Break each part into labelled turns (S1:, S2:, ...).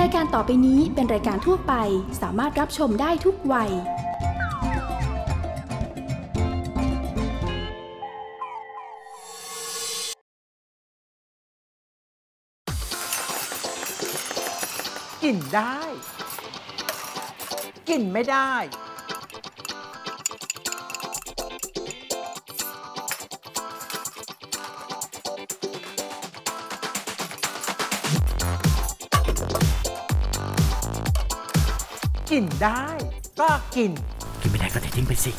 S1: รายการต่อไปนี้เป็นรายการทั่วไปสามารถรับชมได้ทุกวัย
S2: กินได้ กินไม่ได้ กินได้ ก็กิน
S3: กินไม่ได้ก็เททิ้งไปสิ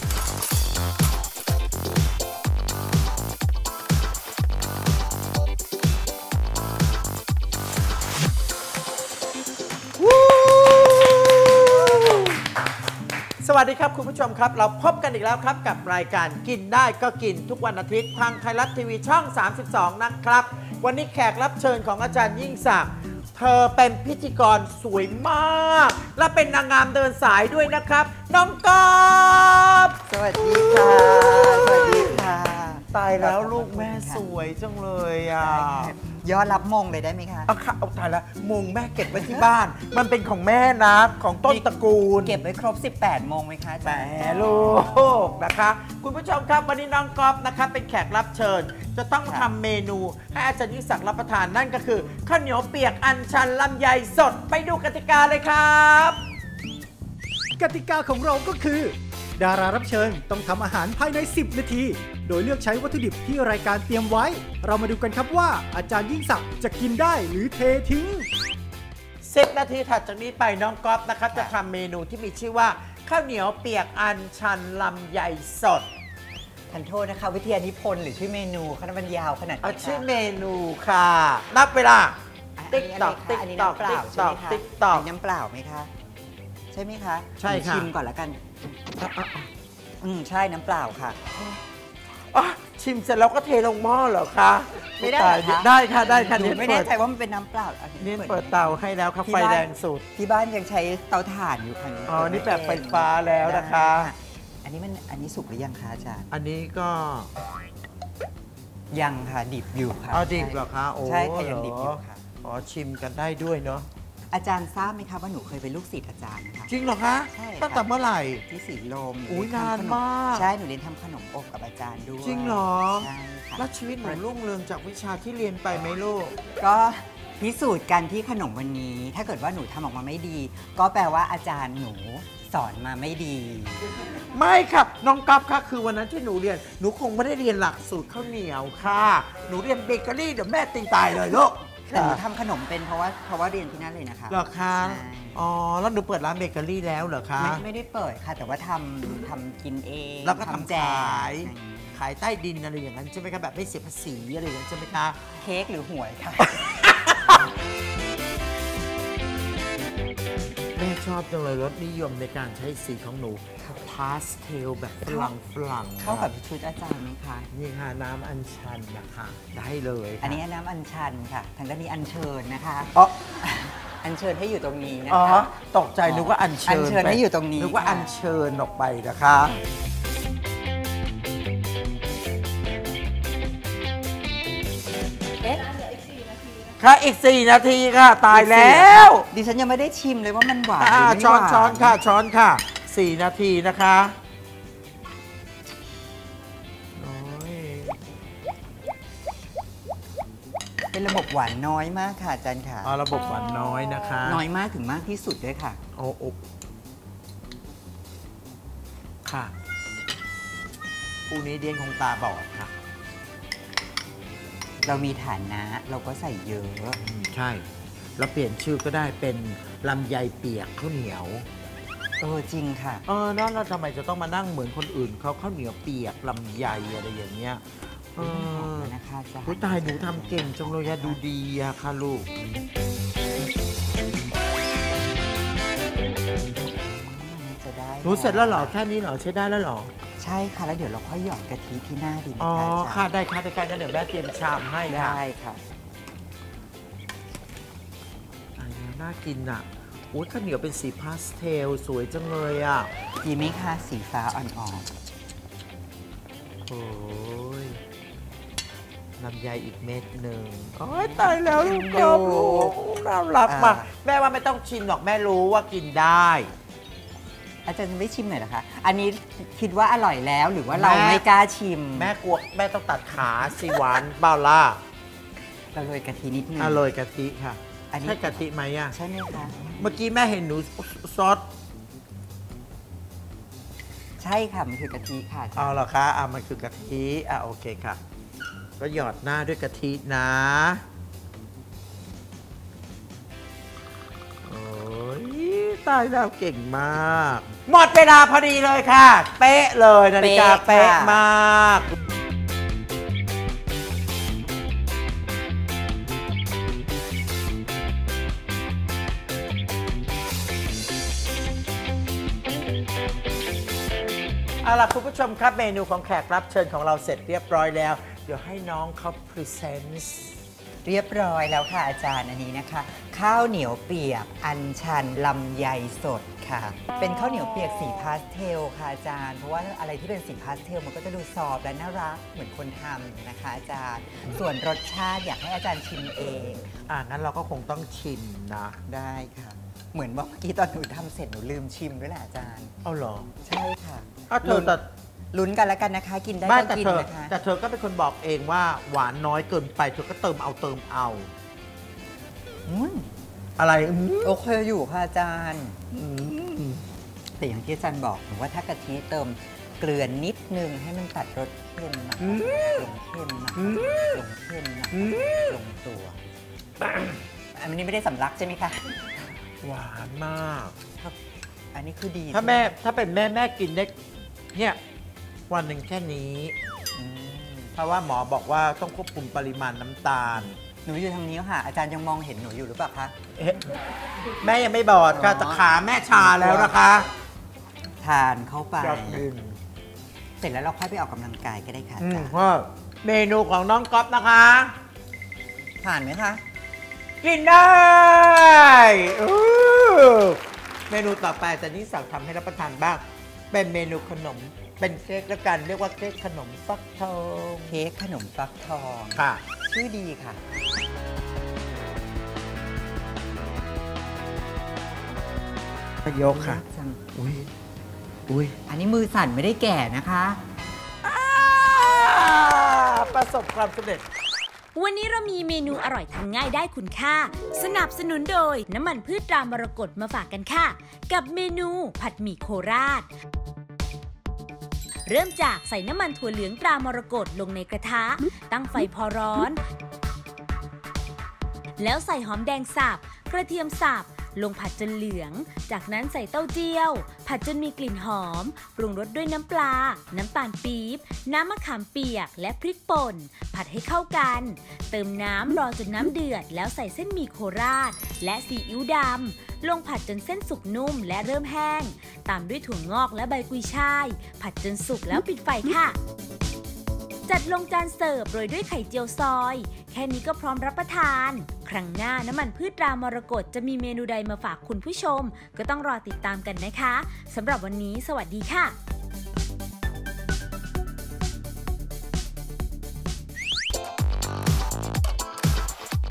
S2: สวัสดีครับ คุณผู้ชมครับ เราพบกันอีกแล้วครับกับรายการกินได้ก็กินทุกวันอาทิตย์ทางไทยรัฐทีวีช่อง 32 นะครับ วันนี้แขกรับเชิญของอาจารย์ยิ่งศักดิ์ เธอเป็นพิธีกรสวยมาก และเป็นนางงามเดินสายด้วยนะครับ น้องกอบ
S4: สวัสดีค่ะ สวัสดี
S2: ตายแล้วลูกแม่สวยจังเลยอะ
S4: ยอดรับมงเลยได้ไหมคะ
S2: เอาค่ะเอาตายแล้วมงแม่เก็บไว้ที่บ้าน มันเป็นของแม่นะของต้นตระกูล
S4: เก็บไว้ครบ 18โมงไหมคะอา
S2: แหม
S4: จารย์
S2: ลูกนะคะ คุณผู้ชมครับวันนี้น้องกอฟนะคะเป็นแขกรับเชิญ จะต้องทำเมนูให้อาจารย์ยิ่งศักดิ์รับประทานนั่นก็คือข้าวเหนียวเปียกอัญชันลำไยสดไปดูกติกาเลยครับ
S5: กติกาของเราก็คือ ดารารับเชิญต้องทำอาหารภายใน 10 นาที โดยเลือกใช้วัตถุดิบที่รายการเตรียมไว้ เรามาดูกันครับว่าอาจารย์ยิ่งศักดิ์จะกินได้หรือเททิ้ง
S2: 10 นาทีถัดจากนี้ไปน้องก๊อฟนะครับ จะทำเมนูที่มีชื่อว่า ข้าวเหนียวเปียกอัญชันลำไยสด
S4: ทันโทษนะคะ วิทยานิพนธ์หรือชื่อเมนูคณะบรรยาวขนาดไหน
S2: เอา
S4: คะ
S2: ชื่อเมนูค่ะ นับเวลา
S4: อัน
S2: ติ๊ก
S4: นี้
S2: ตอก
S4: อะไร
S2: ติ๊ก
S4: คะอันนี้
S2: ตอก
S4: น้ำเปล่า
S2: ติ๊กต
S4: ใช่
S2: อก
S4: ไหมคะ
S2: ติ๊กตอก
S4: นนี้น้ำเปล่าไหมคะใช่ไหมคะ
S2: ใช่ค่ะ
S4: ชิมก่อนแล้วกัน อืมใช่น้ำเปล่าค่ะ
S2: อ๋อชิมเสร็จแล้วก็เทลงหม้อเหรอคะ
S4: ไม่ได้เหรอคะ
S2: ได้ค่ะได้ค่ะ
S4: หนู
S2: เน้น
S4: ไม่
S2: เปิ
S4: แน่
S2: ด
S4: ใจว่ามันเป็นน้ำเปล่าอั
S2: เน้นเปิดเตาให้แล้วค่ะ
S4: ที่
S2: ไฟ
S4: บ้าน
S2: แรงสุด
S4: ที่บ้านยังใช้เตาถ่านอยู่ค่ะ
S2: อ๋อนี่แบบไฟฟ้าแล้วนะคะ
S4: ได้อันนี้มันอันนี้สุกหรือยังคะอาจารย์
S2: อันนี้ก็
S4: ยังค่ะดิบอยู่ค่ะ
S2: เอาดิบเหรอคะโอ้
S4: ใช่ค่ะยังดิบอยู่ค่ะ
S2: ขอชิมกันได้ด้วยเนาะ
S4: อาจารย์ทราบไหมคะว่าหนูเคยเป็นลูกศิษย์อาจารย์นะคะ
S2: จริงเหรอคะ
S4: ใช่ค่ะ
S2: ตั้งแต่เมื่อไหร่
S4: ที่สีลมห
S2: อุ๊ย
S4: เรีทำ
S2: นาน
S4: ข
S2: มาก
S4: ใช่หนูเรียนทำขนมอบกับอาจารย์ด้วย
S2: จริงเหรอ
S4: ใช่ค่ะ
S2: แล้วชีวิตหนูรุ่งเรืองจากวิชาที่เรียนไปไหมลูก
S4: ก็พิสูจน์กันที่ขนมวันนี้ ถ้าเกิดว่าหนูทำออกมาไม่ดี ก็แปลว่าอาจารย์หนูสอนมาไม่ดี
S2: ไม่ค่ะ น้องกอล์ฟค่ะคือวันนั้นที่หนูเรียน หนูคงไม่ได้เรียนหลักสูตรข้าวเหนียวค่ะ หนูเรียนเบเกอรี่เดี๋ยวแม่ตีตายเลยลูก
S4: แต่หนูทำขนมเป็นเพราะว่าเพราะว่าเรียนที่นั่นเลยนะคะ
S2: เหรอคะ
S4: ใช่
S2: อ๋อแล้วหนูเปิดร้านเบเกอรี่แล้วเหรอคะ
S4: ไม่ไม่ได้เปิดค่ะ แต่ว่าทำทำกินเอง
S2: แล้วก็ทำ
S4: แจก
S2: ขาย
S4: อะไรอย่างนี้
S2: ขายใต้ดินอะไรอย่างนั้นใช่ไหมคะแบบไม่เสียภาษีอะไรอย่างนั้นใช่ไหมคะ
S4: เค้กหรือหวยค่ะ
S2: ชอบจังเลยรสนิยมในการใช้สีของหนูพาสเทลแบบฝรั่งฝรั่ง
S4: เข้ากับชุดอาจารย์ไหมคะ
S2: นี่ค่ะน้ำอัญชันนะคะ ได้เลยค่ะ
S4: อันนี้น้ำอัญชันค่ะ ทางด้านนี้อัญเชิญนะคะ
S2: อ๋อ
S4: อัญเชิญให้อยู่ตรงนี้นะ
S2: อ๋อ
S4: คะ
S2: ตกใจนึกว่าอัญเชิญ
S4: อัญเชิญ
S2: ไป
S4: ให้อยู่ตรงนี้
S2: นึกว่า
S4: ค่ะ
S2: อัญเชิญออกไปนะคะ ค่ะอีก 4 นาทีค่ะ ตายแล้ว
S4: ดิฉันยังไม่ได้ชิมเลยว่ามันหวานห
S2: อ่า
S4: รือไม่
S2: ช้อน
S4: หวาน
S2: ช้อนค่ะช้อนค่ะ 4 นาทีนะคะโอ้ย
S4: เป็นระบบหวานน้อยมากค่ะอาจารย์ค่ะ
S2: เอาระบบหวานน้อยนะคะ
S4: น้อยมากถึงมากที่สุดด้วยค่ะ
S2: โอ้โอ้ค่ะผู้นี้เดียนคงตาบอดค่ะ
S4: เรามีฐานนะเราก็ใส่เยอะ
S2: อืมใช่ แล้วเปลี่ยนชื่อก็ได้เป็นลำไยเปียกข้าวเหนียว
S4: เออจริงค่ะ
S2: เออแล้วเราทำไมจะต้องมานั่งเหมือนคนอื่นเขาข้าวเหนียวเปียกลำไยอะไรอย่างเงี้ยเอ
S4: หอม
S2: อ
S4: แล้วนะคะอาจารย์
S2: ผู้ตายหนูทำเก่งจังเลยอะดูดีอะค่ะลูก
S4: จะได้
S2: หนูเสร็จแล้วเหรอ แค่นี้เหรอใช้ได้แล้วเหรอ
S4: ใช่ค่ะ แล้วเดี๋ยวเราค่อยหยอดกะทิที่หน้าดีไหม
S2: อ๋อ
S4: คะอา
S2: ค่ะ
S4: จารย์
S2: ได้ค่ะได้ค่ะงั้นเดี๋ยวแม่เตรียมชามให้ค่ะ
S4: ได้ค่ะ
S2: อันนี้น่ากินอะโอ้ยข้าวเหนียวเป็นสีพาสเทลสวยจังเลยอะ
S4: ดีไหมคะสีฟ้าอ่อน
S2: โอ้ยลำไยอีกเม็ดหนึ่งโอ้ยตายแล้วลูกกบลูกน่ารักมาก
S4: อ่า
S2: แม่ว่าไม่ต้องชิมหรอกแม่รู้ว่ากินได้
S4: อาจารย์ไม่ชิมหน่อยเหรอคะ อันนี้คิดว่าอร่อยแล้วหรือว่าเรา
S2: แม่
S4: ไม่กล้าชิม
S2: แม่กลัวแม่ต้องตัดขาสิหวานเบาล่า
S4: เราโรยกะทินิดนึง
S2: อร่อยกะทิค่ะ
S4: อันนี้
S2: ใช่กะทิไหมอะ
S4: ใช่ไหมคะ
S2: เมื่อกี้แม่เห็นหนูซอส
S4: ใช่ค่ะ มันคือกะทิค่ะ
S2: เอาเหรอคะอะมันคือกะทิอะโอเคค่ะ ก็หยอดหน้าด้วยกะทินะ ตายแล้วเก่งมาก หมดเวลาพอดีเลยค่ะ เป๊ะเลยนาฬิกาเป๊ะมากเอาล่ะคุณผู้ชมครับเมนูของแขกรับเชิญของเราเสร็จเรียบร้อยแล้ว เดี๋ยวให้น้องเขา present เรี
S4: ยบร้อยแล้วค่ะอาจารย์อันนี้นะคะ ข้าวเหนียวเปียก อัญชันลำไยสดค่ะ เป็นข้าวเหนียวเปียกสีพาสเทลค่ะอาจารย์ เพราะว่าอะไรที่เป็นสีพาสเทลมันก็จะดู soft และน่ารักเหมือนคนทำนะคะอาจารย์ ส่วนรสชาติอยากให้อาจารย์ชิมเอง
S2: อ่างั้นเราก็คงต้องชิมนะ
S4: ได้ค่ะ เหมือนว่าเมื่อกี้ตอนหนูทำเสร็จหนูลืมชิมด้วยแหละอาจารย์
S2: เอาเหรอ
S4: ใช่ค่ะ
S2: เอาเธอแต่
S4: ลุ้นกันแล้วกันนะคะ กินได้
S2: ก็
S4: กิน
S2: แต่
S4: ไม่
S2: เธอ
S4: นะคะ
S2: แต่เธอก็เป็นคนบอกเองว่าหวานน้อยเกินไป เธอก็เติมเอาเติมเอา
S4: อืม
S2: อะไรอืม
S4: โอเคอยู่ค่ะอาจารย์
S2: อืม
S4: แต่อย่างที่อาจารย์บอกหนูว่าถ้ากะทิเติมเกลือนิดนึงให้มันตัดรสเค็มมาลงเค็มมาลงเค็มมาลงตัวอันนี้ไม่ได้สำลักใช่ไหมคะ
S2: หวานมาก
S4: ครับอันนี้คือดี
S2: ถ้าแม่ถ้าเป็นแม่แม่กินได้เนี่ย วันหนึ่งแค่นี้
S4: อืม
S2: เพราะว่าหมอบอกว่าต้องควบคุมปริมาณน้ำตาล
S4: หนูอยู่ทางนี้ค่ะ อาจารย์ยังมองเห็นหนูอยู่หรือเปล่าคะ
S2: เอ๊ะแม่ยังไม่บอดค่ะ
S4: อ๋อ
S2: แต่ขาแม่ชาแล้วนะคะ
S4: ทานเข้าไป
S2: ยอดเยี่ยม
S4: เสร็จแล้วเราค่อยไปออกกำลังกายก็ได้ค่ะ
S2: อื
S4: อามจารย์
S2: ว่าเมนูของน้องก๊อฟนะคะ
S4: ผ่านไหมคะ
S2: กินได้อู้เมนูต่อไปแต่นี่สั่งทำให้รับประทานบ้าง เป็นเมนูขนม เป็นเค้กแล้วกันเรียกว่าเค้กขนมฟักทอง
S4: เค้กขนมฟักทอง
S2: ค่ะ
S4: ชื่อดีค่ะ
S2: ยกค่ะ
S4: จัง
S2: อุ้ยอุ้ย
S4: อันนี้มือสั่นไม่ได้แก่นะคะ
S2: ประสบความสำเร็จ
S3: วันนี้เรามีเมนูอร่อยทำง่ายได้คุณค่า สนับสนุนโดยน้ำมันพืชตรามรกตมาฝากกันค่ะ กับเมนูผัดหมี่โคราช เริ่มจากใส่น้ำมันถั่วเหลืองปลามรกตลงในกระทะ ตั้งไฟพอร้อน แล้วใส่หอมแดงสับกระเทียมสับ ลงผัดจนเหลือง จากนั้นใส่เต้าเจี้ยว ผัดจนมีกลิ่นหอม ปรุงรสด้วยน้ำปลา น้ำตาลปี๊บ น้ำมะขามเปียก และพริกป่น ผัดให้เข้ากัน เติมน้ำรอจนน้ำเดือด แล้วใส่เส้นหมี่โคราช และซีอิ๊วดำ ลงผัดจนเส้นสุกนุ่มและเริ่มแห้ง ตามด้วยถั่วงอกและใบกุยช่าย ผัดจนสุกแล้วปิดไฟค่ะจัดลงจานเสิร์ฟโรยด้วยไข่เจียวซอยแค่นี้ก็พร้อมรับประทาน ครั้งหน้าน้ำมันพืชตรามรกตจะมีเมนูใดมาฝากคุณผู้ชม ก็ต้องรอติดตามกันนะคะสำหรับวันนี้ สวัสดีค่ะ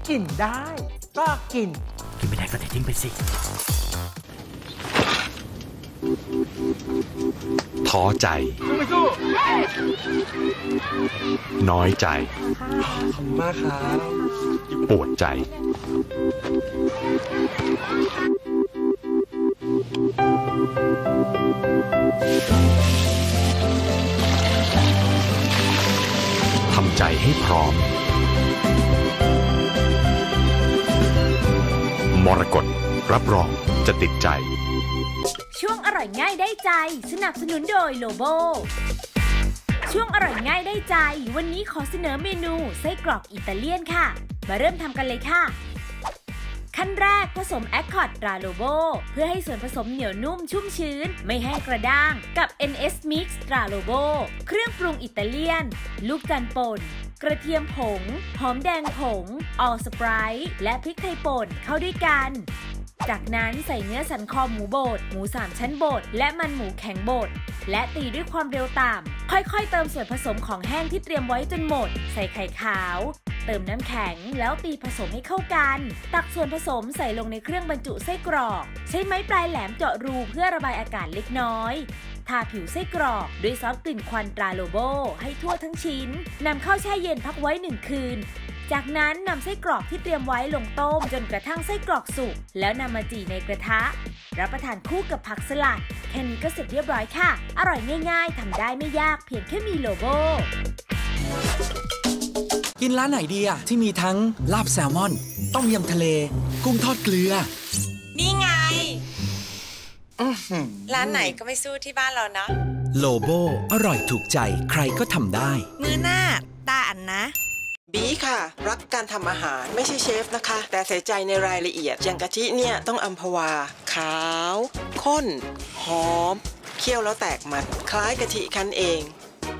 S2: กินได้ ก็กิน
S6: กินไม่ได้ก็เททิ้งไปสิ
S7: ท้อใจ น้อยใจ
S6: มากครับ
S7: ปวดใจ ทำใจให้พร้อม มรกตรับรอง จะติดใจ
S3: ช่วงอร่อยง่ายได้ใจ สนับสนุนโดยโลโบช่วงอร่อยง่ายได้ใจ วันนี้ขอเสนอเมนูไส้กรอกอิตาเลียนค่ะ มาเริ่มทำกันเลยค่ะ ขั้นแรกผสมแอคคอร์ดราโลโบเพื่อให้ส่วนผสมเหนียวนุ่มชุ่มชื้น ไม่แห้งกระด้าง กับ NS Mix ราโลโบเครื่องปรุงอิตาเลียน ลูกจันป่นกระเทียมผง หอมแดงผง ออสปรายและพริกไทยป่นเข้าด้วยกัน จากนั้นใส่เนื้อสันคอหมูบด หมูสามชั้นบด และมันหมูแข็งบด และตีด้วยความเร็วต่ำ ค่อยๆ เติมส่วนผสมของแห้งที่เตรียมไว้จนหมด ใส่ไข่ขาว เติมน้ำแข็ง แล้วตีผสมให้เข้ากัน ตักส่วนผสมใส่ลงในเครื่องบรรจุไส้กรอก ใช้ไม้ปลายแหลมเจาะรูเพื่อระบายอากาศเล็กน้อยทาผิวไส้กรอกด้วยซอสกลิ่นควันตราโลโบให้ทั่วทั้งชิ้นนำเข้าแช่เย็นพักไว้หนึ่งคืน จากนั้นนำไส้กรอกที่เตรียมไว้ลงต้มจนกระทั่งไส้กรอกสุกแล้วนำมาจี่ในกระทะ รับประทานคู่กับผักสลัด แค่นี้ก็เสร็จเรียบร้อยค่ะ อร่อยง่ายๆทำได้ไม่ยากเพียงแค่มีโลโบ
S8: กินร้านไหนดีอะที่มีทั้งลาบแซลมอน ต้มยำทะเล กุ้งทอดเกลือ
S9: นี่ไง ร้านไหนก็ไม่สู้ที่บ้านเรานะ
S8: โลโบอร่อยถูกใจใครก็ทำได้
S9: มือหน้าตาอันนะ
S10: บีค่ะ รักการทำอาหารไม่ใช่เชฟนะคะ แต่ใส่ใจในรายละเอียด อย่างกะทิเนี่ยต้องอัมพวา ขาว ข้น หอม เคี่ยวแล้วแตกมัน คล้ายกะทิคั้นเอง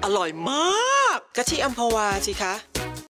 S10: อร่อยมาก กะทิอัมพวาสิคะ